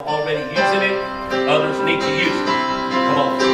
already using it, others need to use it. Come on.